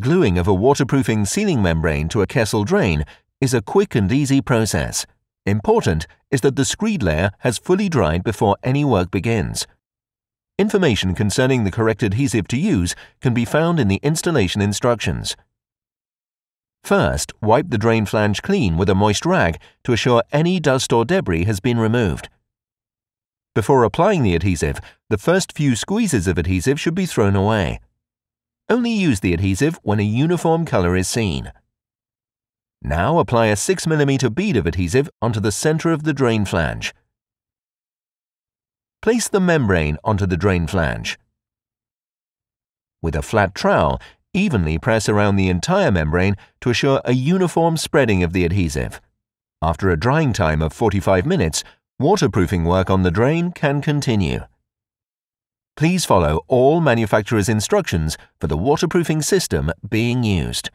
Gluing of a waterproofing sealing membrane to a Kessel drain is a quick and easy process. Important is that the screed layer has fully dried before any work begins. Information concerning the correct adhesive to use can be found in the installation instructions. First, wipe the drain flange clean with a moist rag to assure any dust or debris has been removed. Before applying the adhesive, the first few squeezes of adhesive should be thrown away. Only use the adhesive when a uniform color is seen. Now apply a 6mm bead of adhesive onto the center of the drain flange. Place the membrane onto the drain flange. With a flat trowel, evenly press around the entire membrane to assure a uniform spreading of the adhesive. After a drying time of 45 minutes, waterproofing work on the drain can continue. Please follow all manufacturer's instructions for the waterproofing system being used.